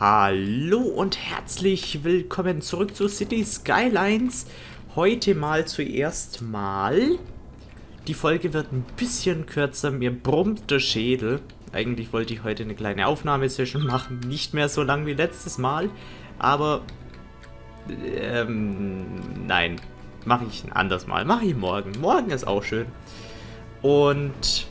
Hallo und herzlich willkommen zurück zu City Skylines. Heute mal zuerst mal. Die Folge wird ein bisschen kürzer, mir brummt der Schädel. Eigentlich wollte ich heute eine kleine Aufnahmesession machen, nicht mehr so lang wie letztes Mal. Aber, ähm, nein, mache ich ein anderes Mal. Mache ich morgen. Morgen ist auch schön. Und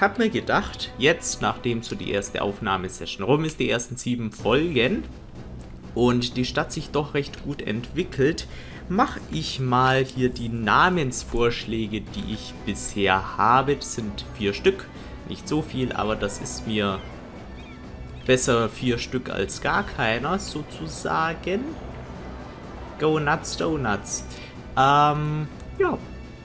ich habe mir gedacht, jetzt, nachdem so die erste Aufnahmesession rum ist, die ersten sieben Folgen und die Stadt sich doch recht gut entwickelt, mache ich mal hier die Namensvorschläge, die ich bisher habe. Das sind vier Stück, nicht so viel, aber das ist mir besser vier Stück als gar keiner, sozusagen. Go nuts, donuts. Ähm, ja,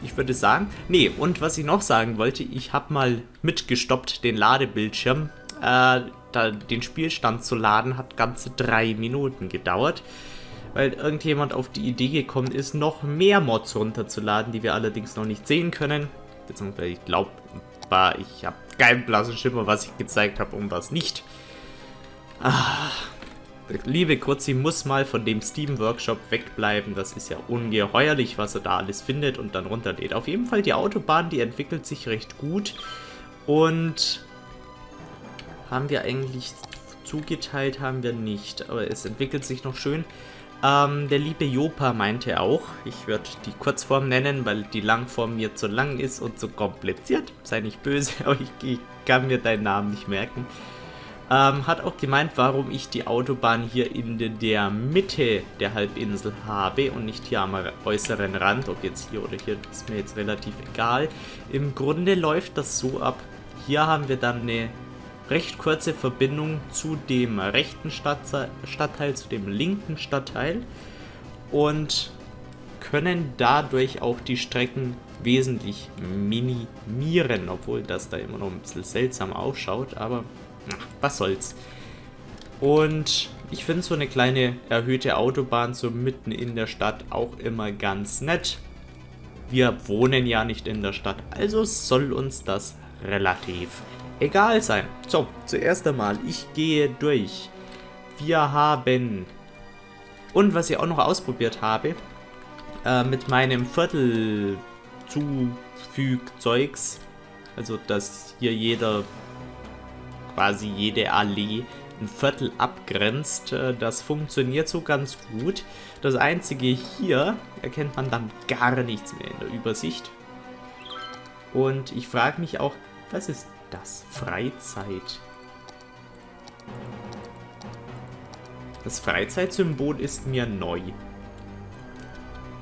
ich würde sagen, nee, und was ich noch sagen wollte, ich habe mal mitgestoppt den Ladebildschirm. Äh, da, den Spielstand zu laden hat ganze drei Minuten gedauert, weil irgendjemand auf die Idee gekommen ist, noch mehr Mods runterzuladen, die wir allerdings noch nicht sehen können. Beziehungsweise ich glaube, ich habe keinen blassen Schimmer, was ich gezeigt habe und was nicht. Ah, liebe Kurzi muss mal von dem Steam Workshop wegbleiben. Das ist ja ungeheuerlich, was er da alles findet und dann runterlädt. Auf jeden Fall die Autobahn, die entwickelt sich recht gut. Und haben wir eigentlich zugeteilt, haben wir nicht. Aber es entwickelt sich noch schön. Ähm, der liebe Jopa meinte auch, ich würde die Kurzform nennen, weil die Langform mir zu lang ist und zu kompliziert. Sei nicht böse, aber ich, ich kann mir deinen Namen nicht merken. Ähm, hat auch gemeint, warum ich die Autobahn hier in der Mitte der Halbinsel habe und nicht hier am äußeren Rand. Ob jetzt hier oder hier, ist mir jetzt relativ egal. Im Grunde läuft das so ab. Hier haben wir dann eine recht kurze Verbindung zu dem rechten Stadtteil, zu dem linken Stadtteil und können dadurch auch die Strecken wesentlich minimieren, obwohl das da immer noch ein bisschen seltsam ausschaut, aber Ach, was soll's. Und ich finde so eine kleine erhöhte Autobahn so mitten in der Stadt auch immer ganz nett. Wir wohnen ja nicht in der Stadt, also soll uns das relativ egal sein. So, zuerst einmal, ich gehe durch. Wir haben, und was ich auch noch ausprobiert habe, äh, mit meinem Viertelzufügzeugs, also dass hier jeder quasi jede Allee ein Viertel abgrenzt. Äh, das funktioniert so ganz gut. Das einzige hier erkennt man dann gar nichts mehr in der Übersicht. Und ich frage mich auch, was ist das? Freizeit. Das Freizeitsymbol ist mir neu.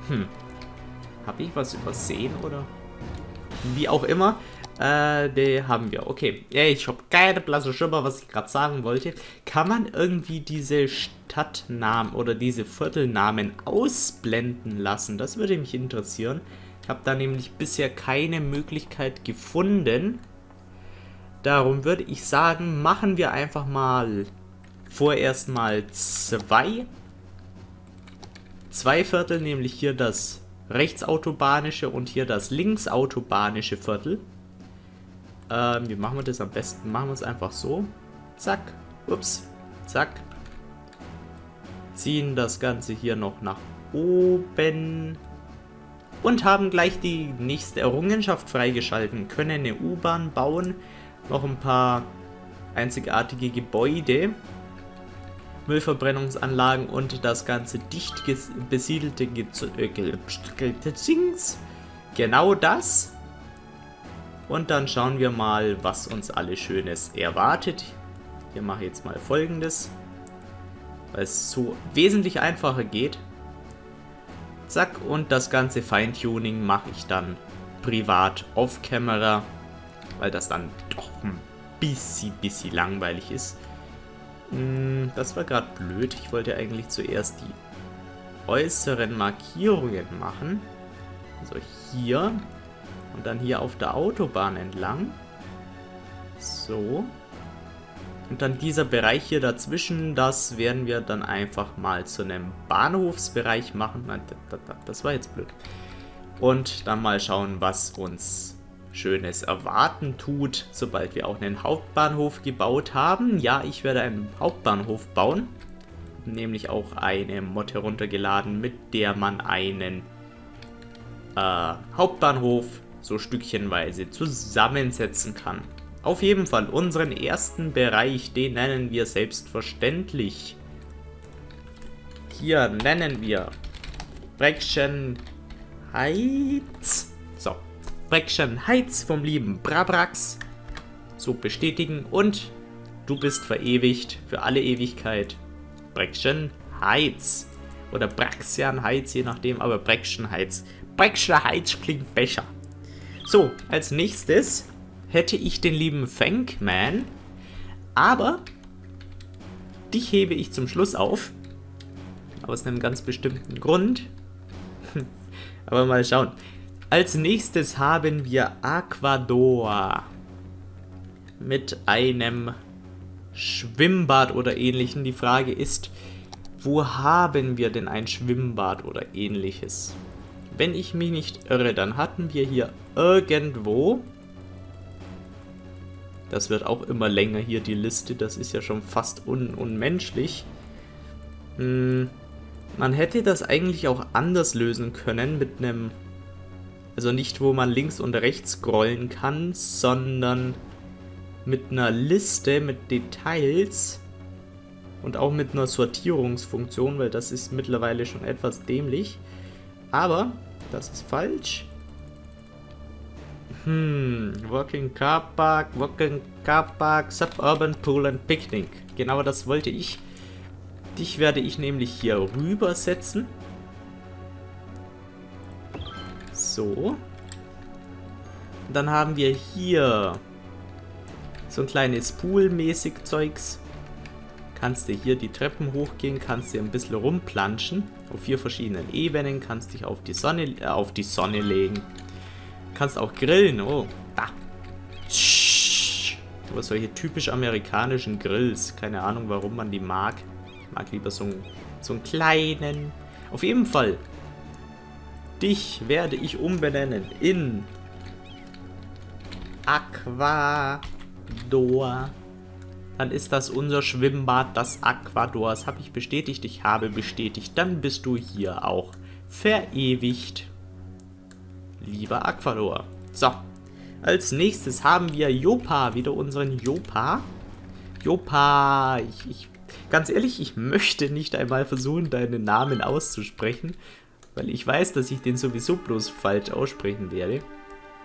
Hm. Habe ich was übersehen oder? Wie auch immer, äh, die haben wir. Okay. Ja, ich habe keine blasse Schimmer, was ich gerade sagen wollte. Kann man irgendwie diese Stadtnamen oder diese Viertelnamen ausblenden lassen? Das würde mich interessieren. Ich habe da nämlich bisher keine Möglichkeit gefunden. Darum würde ich sagen, machen wir einfach mal vorerst mal zwei. Zwei Viertel, nämlich hier das rechtsautobahnische und hier das linksautobahnische Viertel. Ähm, wie machen wir das am besten? Machen wir es einfach so. Zack. Ups. Zack. Ziehen das Ganze hier noch nach oben. Und haben gleich die nächste Errungenschaft freigeschalten. Können eine U-Bahn bauen. Noch ein paar einzigartige Gebäude. Müllverbrennungsanlagen und das ganze dicht besiedelte Ge äh, Genau das und dann schauen wir mal, was uns alles Schönes erwartet. Hier mache ich jetzt mal folgendes, weil es so wesentlich einfacher geht. Zack, und das ganze Feintuning mache ich dann privat off-camera, weil das dann doch ein bisschen, bisschen langweilig ist. Hm, das war gerade blöd. Ich wollte eigentlich zuerst die äußeren Markierungen machen. Also hier und dann hier auf der Autobahn entlang. So. Und dann dieser Bereich hier dazwischen, das werden wir dann einfach mal zu einem Bahnhofsbereich machen. Nein, das war jetzt blöd. Und dann mal schauen, was uns Schönes erwarten tut, sobald wir auch einen Hauptbahnhof gebaut haben. Ja, ich werde einen Hauptbahnhof bauen. Nämlich auch eine Mod heruntergeladen, mit der man einen äh, Hauptbahnhof so stückchenweise zusammensetzen kann. Auf jeden Fall unseren ersten Bereich, den nennen wir selbstverständlich. Hier nennen wir Breckchen Heiz. So, Breckchen Heiz vom lieben Brabrax. So bestätigen und du bist verewigt für alle Ewigkeit. Breckchen Heiz. Oder Braxian Heiz, je nachdem, aber Breckchen Heiz. Breckchen Heiz klingt besser. So, als nächstes hätte ich den lieben Fankman, aber dich hebe ich zum Schluss auf. Aus einem ganz bestimmten Grund. aber mal schauen. Als nächstes haben wir Aquador. Mit einem Schwimmbad oder ähnlichen. Die Frage ist, wo haben wir denn ein Schwimmbad oder ähnliches? Wenn ich mich nicht irre, dann hatten wir hier irgendwo... Das wird auch immer länger hier, die Liste. Das ist ja schon fast un unmenschlich. Hm, man hätte das eigentlich auch anders lösen können mit einem... Also nicht, wo man links und rechts scrollen kann, sondern mit einer Liste mit Details und auch mit einer Sortierungsfunktion, weil das ist mittlerweile schon etwas dämlich. Aber das ist falsch. Hm, Walking Car Park, Walking Car Park, Suburban Pool and Picnic. Genau das wollte ich. Dich werde ich nämlich hier rüber setzen. So. dann haben wir hier so ein kleines Pool-mäßig Zeugs. Kannst du hier die Treppen hochgehen, kannst du ein bisschen rumplanschen. Vier verschiedenen Ebenen, kannst dich auf die Sonne, äh, auf die Sonne legen. Kannst auch grillen, oh, da. Aber solche typisch amerikanischen Grills, keine Ahnung, warum man die mag. Ich mag lieber so einen, so einen kleinen. Auf jeden Fall, dich werde ich umbenennen in Aqua Aquador. Dann ist das unser Schwimmbad, das Aquador. Das habe ich bestätigt. Ich habe bestätigt. Dann bist du hier auch verewigt. Lieber Aquador. So. Als nächstes haben wir Jopa. Wieder unseren Jopa. Jopa. Ich, ich, ganz ehrlich, ich möchte nicht einmal versuchen, deinen Namen auszusprechen. Weil ich weiß, dass ich den sowieso bloß falsch aussprechen werde.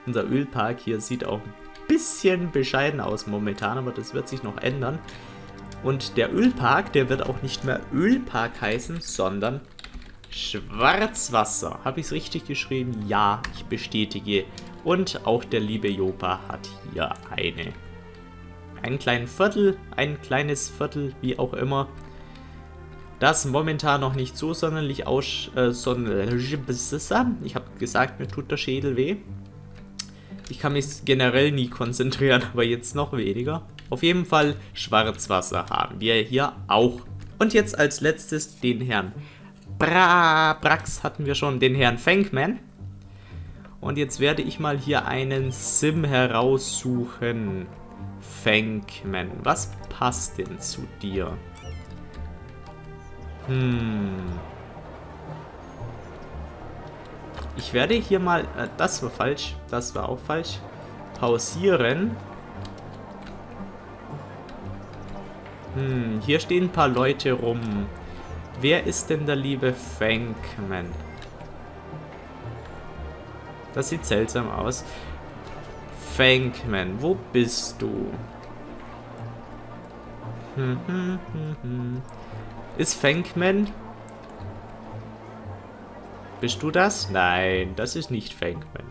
Unser Ölpark hier sieht auch bisschen bescheiden aus momentan, aber das wird sich noch ändern. Und der Ölpark, der wird auch nicht mehr Ölpark heißen, sondern Schwarzwasser. Habe ich es richtig geschrieben? Ja, ich bestätige. Und auch der liebe Jopa hat hier eine. Einen kleinen Viertel, ein kleines Viertel, wie auch immer. Das momentan noch nicht so sonderlich aus... Äh, ich habe gesagt, mir tut der Schädel weh. Ich kann mich generell nie konzentrieren, aber jetzt noch weniger. Auf jeden Fall Schwarzwasser haben wir hier auch. Und jetzt als letztes den Herrn Bra Brax hatten wir schon, den Herrn Fankman. Und jetzt werde ich mal hier einen Sim heraussuchen. Fankman, was passt denn zu dir? Hm... Ich werde hier mal... Äh, das war falsch. Das war auch falsch. Pausieren. Hm, hier stehen ein paar Leute rum. Wer ist denn der liebe Fankman? Das sieht seltsam aus. Fankman, wo bist du? Hm, hm, hm, hm. Ist Fankman bist du das? Nein, das ist nicht Fankman.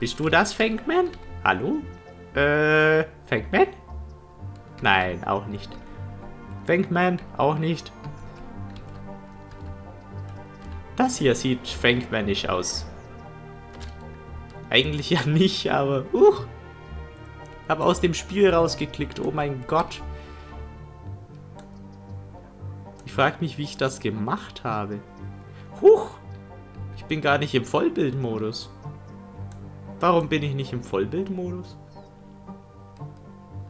Bist du das, Fankman? Hallo? Äh, Fankman? Nein, auch nicht. Fankman? Auch nicht. Das hier sieht Fankmanisch aus. Eigentlich ja nicht, aber... Uh, habe aus dem Spiel rausgeklickt. Oh mein Gott. Ich frage mich, wie ich das gemacht habe. Ich bin gar nicht im Vollbildmodus. Warum bin ich nicht im Vollbildmodus?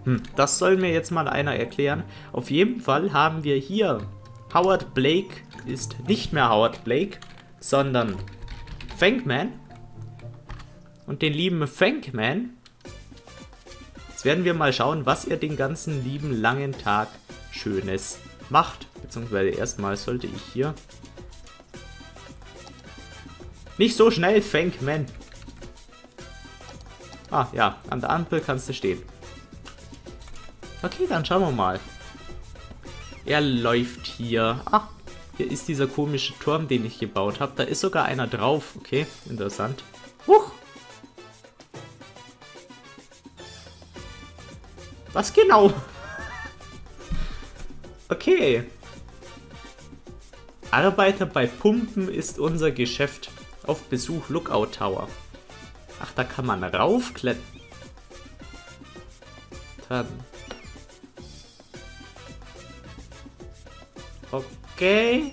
Hm, das soll mir jetzt mal einer erklären. Auf jeden Fall haben wir hier Howard Blake ist nicht mehr Howard Blake, sondern Fankman. Und den lieben Fankman. Jetzt werden wir mal schauen, was er den ganzen lieben langen Tag Schönes macht. Beziehungsweise erstmal sollte ich hier... Nicht so schnell, Fankman. Ah, ja, an der Ampel kannst du stehen. Okay, dann schauen wir mal. Er läuft hier. Ah, hier ist dieser komische Turm, den ich gebaut habe. Da ist sogar einer drauf. Okay, interessant. Huch! Was genau? Okay. Arbeiter bei Pumpen ist unser Geschäft. Auf Besuch Lookout Tower. Ach, da kann man raufklettern. Okay.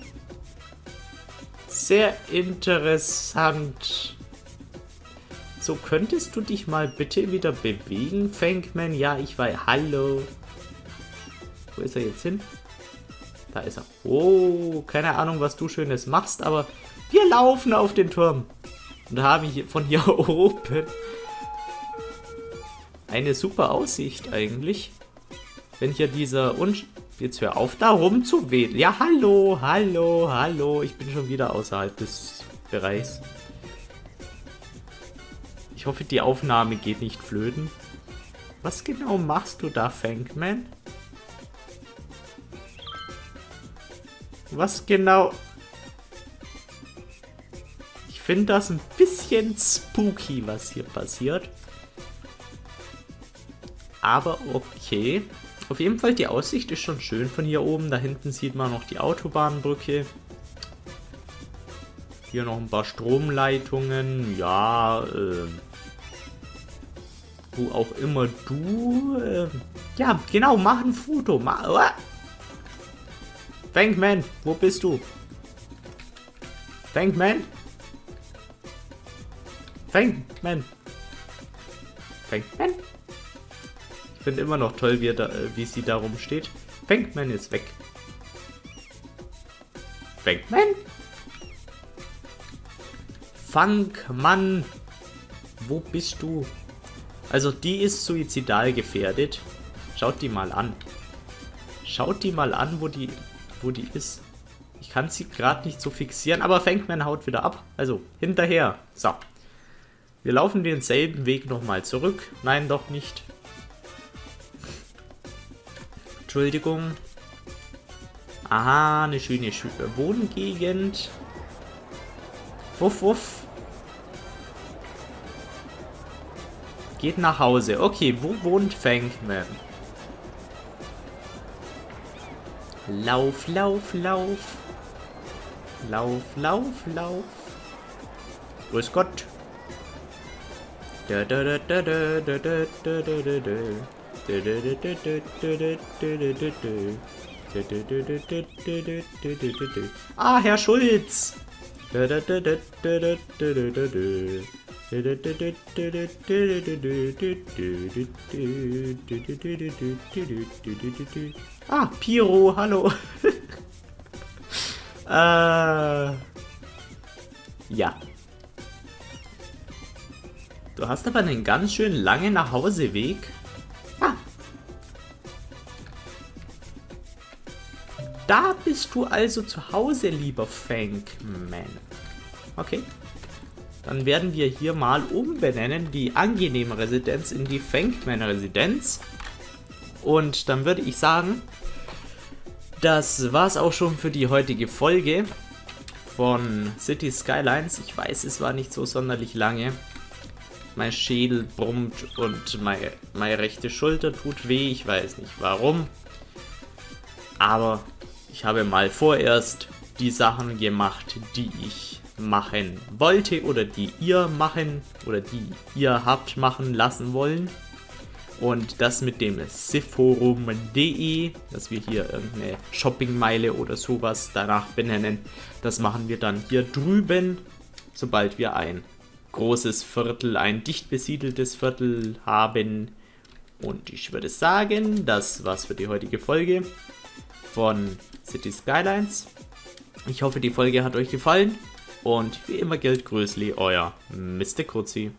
Sehr interessant. So, könntest du dich mal bitte wieder bewegen, Fankman? Ja, ich weiß. Hallo. Wo ist er jetzt hin? Da ist er. Oh, keine Ahnung, was du Schönes machst, aber wir laufen auf den Turm. Und haben hier von hier oben eine super Aussicht eigentlich. Wenn hier dieser Un Jetzt hör auf, da rumzuwedeln. Ja, hallo, hallo, hallo. Ich bin schon wieder außerhalb des Bereichs. Ich hoffe, die Aufnahme geht nicht flöten. Was genau machst du da, Fankman? Was genau... Finde das ein bisschen spooky, was hier passiert. Aber okay. Auf jeden Fall, die Aussicht ist schon schön von hier oben. Da hinten sieht man noch die Autobahnbrücke. Hier noch ein paar Stromleitungen. Ja, äh, wo auch immer du... Äh, ja, genau, mach ein Foto. Mach, wo bist du? Fankman? Fankman? Fankman? Ich finde immer noch toll, wie, da, äh, wie sie da rumsteht. Fankman ist weg. Fankman? Funkmann! Wo bist du? Also die ist suizidal gefährdet. Schaut die mal an. Schaut die mal an, wo die, wo die ist. Ich kann sie gerade nicht so fixieren, aber Fankman haut wieder ab. Also, hinterher. So. Wir laufen denselben Weg nochmal zurück. Nein, doch nicht. Entschuldigung. Aha, eine schöne Sch Wohngegend. Wuff, wuff. Geht nach Hause. Okay, wo wohnt Fankman? Lauf, lauf, lauf. Lauf, lauf, lauf. Grüß Gott. Ah, Herr Schulz! Ah, Piro, hallo. äh, ja. Du hast aber einen ganz schön langen Nachhauseweg. Da bist du also zu Hause, lieber Fankman. Okay. Dann werden wir hier mal umbenennen, die angenehme Residenz in die Fankman-Residenz. Und dann würde ich sagen, das war es auch schon für die heutige Folge von City Skylines. Ich weiß, es war nicht so sonderlich lange. Mein Schädel brummt und meine, meine rechte Schulter tut weh. Ich weiß nicht warum. Aber ich habe mal vorerst die Sachen gemacht, die ich machen wollte oder die ihr machen oder die ihr habt machen lassen wollen. Und das mit dem Siforum.de, dass wir hier irgendeine Shoppingmeile oder sowas danach benennen, das machen wir dann hier drüben, sobald wir ein großes Viertel, ein dicht besiedeltes Viertel haben. Und ich würde sagen, das war's für die heutige Folge von City Skylines. Ich hoffe, die Folge hat euch gefallen. Und wie immer gilt Grüßli, euer Mr. Kruzi.